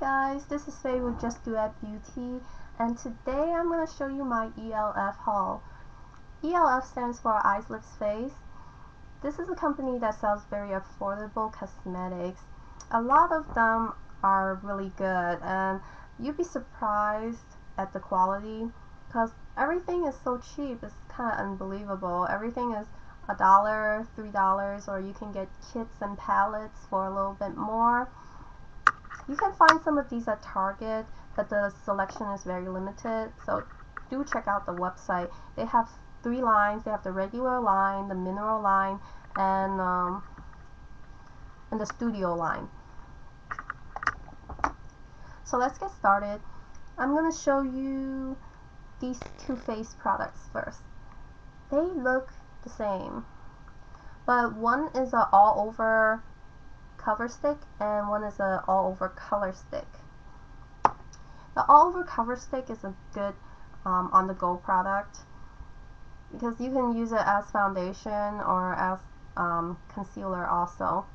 guys, this is Fae with Just Duet Beauty and today I'm going to show you my ELF haul. ELF stands for Eyes, Lips, Face. This is a company that sells very affordable cosmetics. A lot of them are really good and you'd be surprised at the quality because everything is so cheap, it's kind of unbelievable. Everything is a dollar, three dollars, or you can get kits and palettes for a little bit more. You can find some of these at Target, but the selection is very limited, so do check out the website. They have three lines. They have the regular line, the mineral line, and um, and the studio line. So let's get started. I'm going to show you these two face products first. They look the same, but one is an all over cover stick and one is a all over color stick. The all over cover stick is a good um, on the go product because you can use it as foundation or as um, concealer also.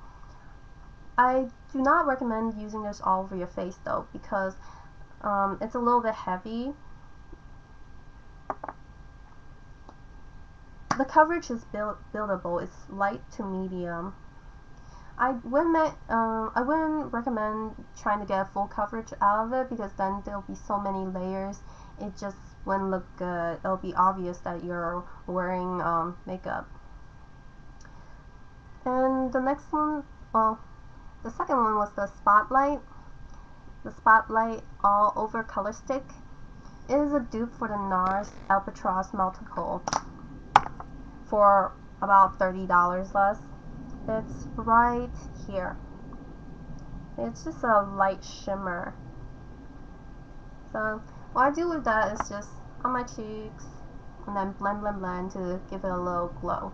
I do not recommend using this all over your face though because um, it's a little bit heavy. The coverage is build buildable. It's light to medium. I wouldn't um, I wouldn't recommend trying to get full coverage out of it because then there'll be so many layers. It just wouldn't look good. It'll be obvious that you're wearing um, makeup. And the next one well the second one was the spotlight. The spotlight all over color stick. It is a dupe for the NARS Albatross Multiple for about $30 less it's right here. It's just a light shimmer. So what I do with that is just on my cheeks and then blend blend blend to give it a little glow.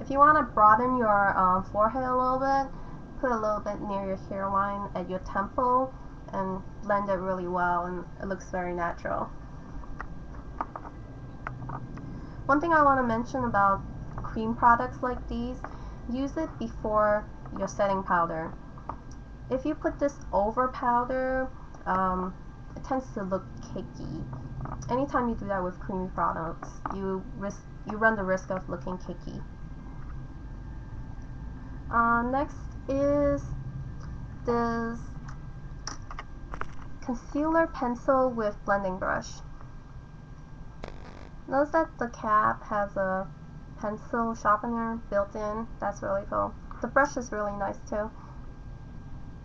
If you want to broaden your um, forehead a little bit, put a little bit near your hairline at your temple and blend it really well and it looks very natural. One thing I want to mention about cream products like these use it before your setting powder. If you put this over powder, um, it tends to look cakey. Anytime you do that with creamy products, you risk you run the risk of looking cakey. Uh, next is this concealer pencil with blending brush. Notice that the cap has a pencil sharpener built in. That's really cool. The brush is really nice too.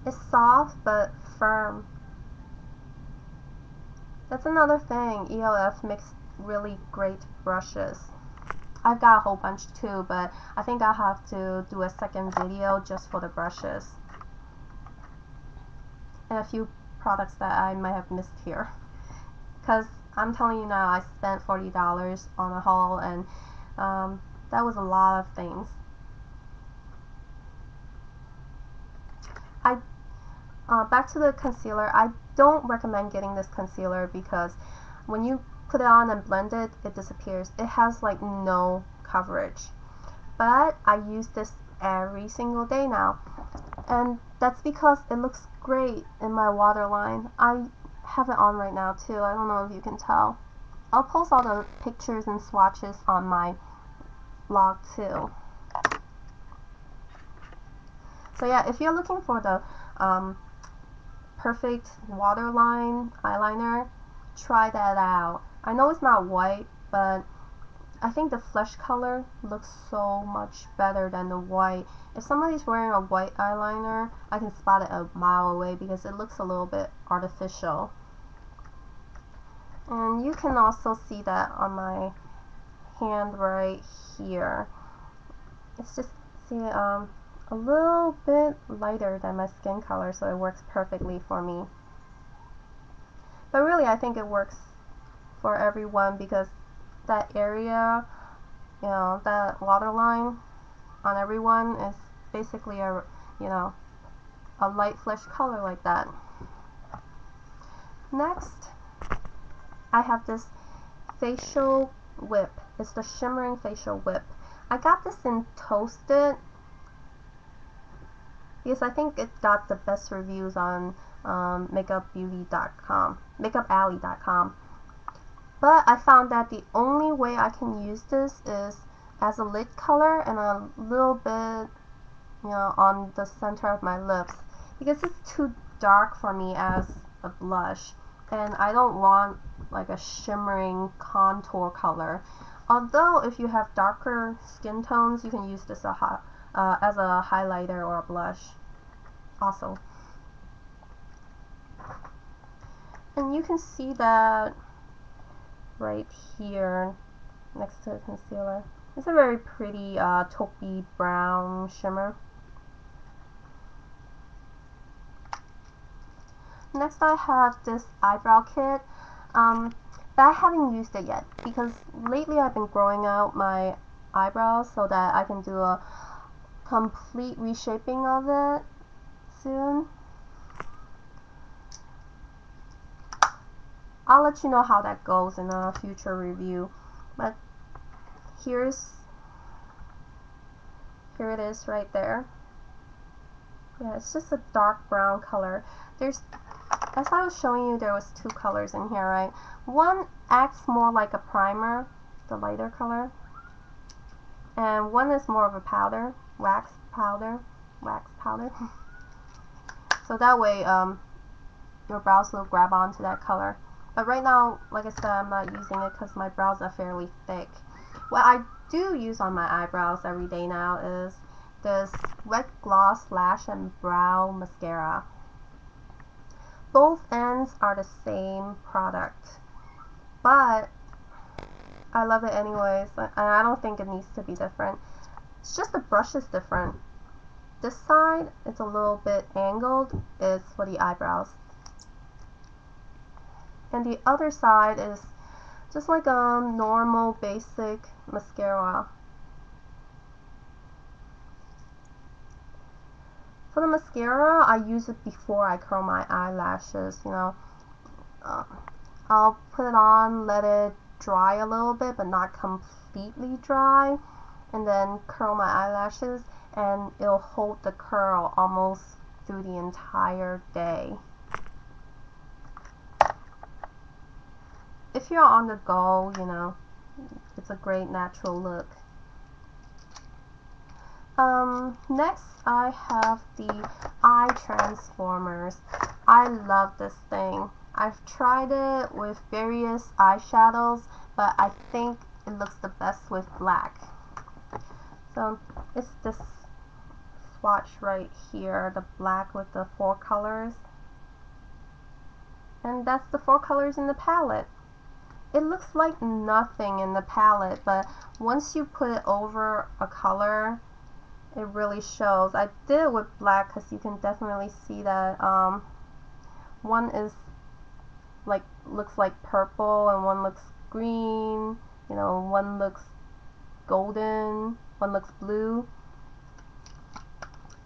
It's soft but firm. That's another thing. ELF makes really great brushes. I've got a whole bunch too, but I think I'll have to do a second video just for the brushes. And a few products that I might have missed here. Because I'm telling you now, I spent $40 on a haul and um, that was a lot of things. I uh, back to the concealer. I don't recommend getting this concealer because when you put it on and blend it, it disappears. It has like no coverage. But I use this every single day now. And that's because it looks great in my waterline. I have it on right now too. I don't know if you can tell. I'll post all the pictures and swatches on my blog too. So yeah, if you're looking for the um, perfect waterline eyeliner, try that out. I know it's not white, but I think the flesh color looks so much better than the white. If somebody's wearing a white eyeliner, I can spot it a mile away because it looks a little bit artificial. And you can also see that on my hand right here. It's just, see, um, a little bit lighter than my skin color, so it works perfectly for me. But really, I think it works for everyone because that area, you know, that waterline on everyone is basically a, you know, a light flesh color like that. Next, I have this facial whip. It's the Shimmering Facial Whip. I got this in Toasted. because I think it got the best reviews on um, makeupbeauty.com, makeupalley.com. But I found that the only way I can use this is as a lid color and a little bit, you know, on the center of my lips because it's too dark for me as a blush and I don't want like a shimmering contour color. Although if you have darker skin tones, you can use this a, uh, as a highlighter or a blush also. And you can see that right here next to the concealer. It's a very pretty uh, taupey brown shimmer. Next I have this eyebrow kit. Um, but I haven't used it yet because lately I've been growing out my eyebrows so that I can do a complete reshaping of it soon. I'll let you know how that goes in a future review. But here's here it is right there. Yeah, it's just a dark brown color. There's as I was showing you there was two colors in here, right? One acts more like a primer, the lighter color. And one is more of a powder, wax powder, wax powder. so that way um, your brows will grab onto that color. But right now, like I said, I'm not using it because my brows are fairly thick. What I do use on my eyebrows every day now is this Wet Gloss Lash and Brow Mascara. Both ends are the same product, but I love it anyways, and I don't think it needs to be different. It's just the brush is different. This side, it's a little bit angled, is for the eyebrows and the other side is just like a normal basic mascara. For the mascara, I use it before I curl my eyelashes, you know. Uh, I'll put it on, let it dry a little bit, but not completely dry, and then curl my eyelashes, and it'll hold the curl almost through the entire day. if you're on the go, you know, it's a great natural look. Um, next, I have the eye transformers. I love this thing. I've tried it with various eyeshadows, but I think it looks the best with black. So, it's this swatch right here, the black with the four colors. And that's the four colors in the palette it looks like nothing in the palette, but once you put it over a color, it really shows. I did it with black because you can definitely see that um, one is like looks like purple and one looks green, you know, one looks golden, one looks blue.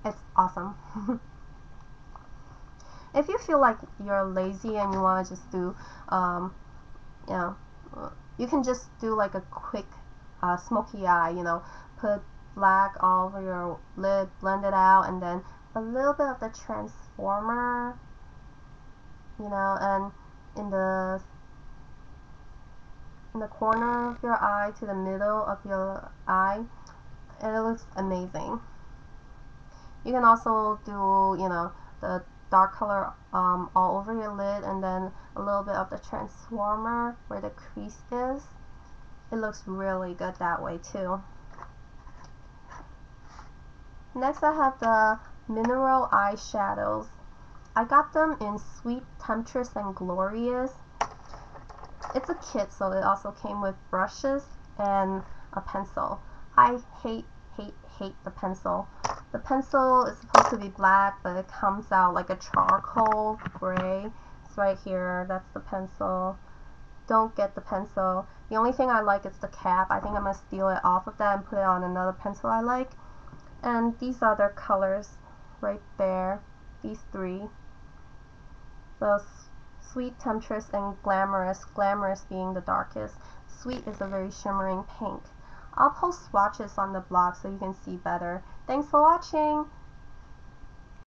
It's awesome. if you feel like you're lazy and you want to just do um, you know, you can just do like a quick uh, smoky eye, you know, put black all over your lid, blend it out, and then a little bit of the transformer, you know, and in the in the corner of your eye to the middle of your eye, and it looks amazing. You can also do, you know, the dark color um, all over your lid and then a little bit of the transformer where the crease is. It looks really good that way too. Next I have the mineral eyeshadows. I got them in Sweet Temptress and Glorious. It's a kit so it also came with brushes and a pencil. I hate, hate, hate the pencil. The pencil is supposed to be black, but it comes out like a charcoal gray. It's right here. That's the pencil. Don't get the pencil. The only thing I like is the cap. I think I'm going to steal it off of that and put it on another pencil I like. And these are their colors right there. These three. The Sweet Temptress and Glamorous. Glamorous being the darkest. Sweet is a very shimmering pink. I'll post swatches on the blog so you can see better. Thanks for watching!